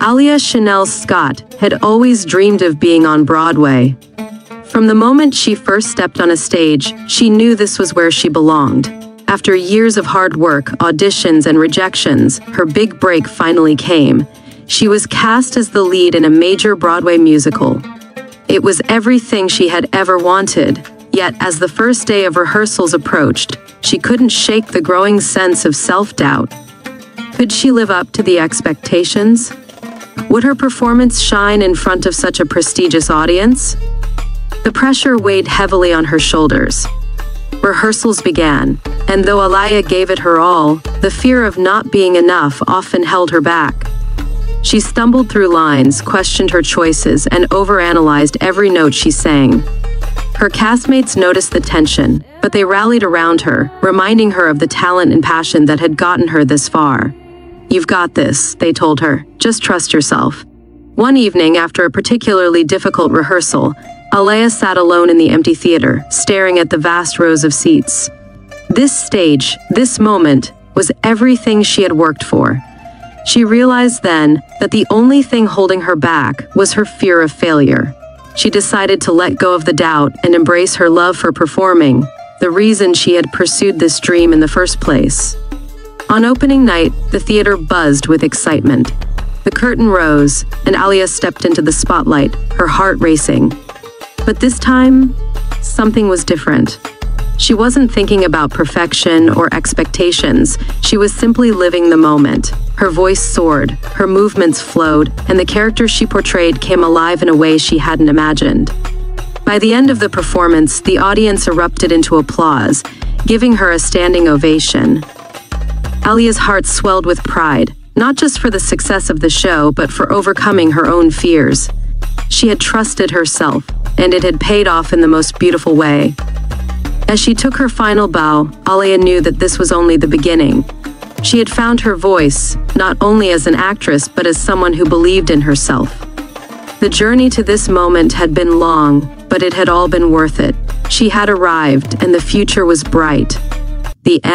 Alyah Chanelle Scott had always dreamed of being on Broadway. From the moment she first stepped on a stage, she knew this was where she belonged. After years of hard work, auditions, and rejections, her big break finally came. She was cast as the lead in a major Broadway musical. It was everything she had ever wanted, yet as the first day of rehearsals approached, she couldn't shake the growing sense of self-doubt. Could she live up to the expectations? Would her performance shine in front of such a prestigious audience? The pressure weighed heavily on her shoulders. Rehearsals began, and though Alyah gave it her all, the fear of not being enough often held her back. She stumbled through lines, questioned her choices, and overanalyzed every note she sang. Her castmates noticed the tension, but they rallied around her, reminding her of the talent and passion that had gotten her this far. You've got this, they told her. Just trust yourself. One evening, after a particularly difficult rehearsal, Alyah sat alone in the empty theater, staring at the vast rows of seats. This stage, this moment, was everything she had worked for. She realized then that the only thing holding her back was her fear of failure. She decided to let go of the doubt and embrace her love for performing, the reason she had pursued this dream in the first place. On opening night, the theater buzzed with excitement. The curtain rose, and Alyah stepped into the spotlight, her heart racing. But this time, something was different. She wasn't thinking about perfection or expectations. She was simply living the moment. Her voice soared, her movements flowed, and the character she portrayed came alive in a way she hadn't imagined. By the end of the performance, the audience erupted into applause, giving her a standing ovation. Alyah's heart swelled with pride, not just for the success of the show, but for overcoming her own fears. She had trusted herself, and it had paid off in the most beautiful way. As she took her final bow, Alyah knew that this was only the beginning. She had found her voice, not only as an actress, but as someone who believed in herself. The journey to this moment had been long, but it had all been worth it. She had arrived, and the future was bright. The end.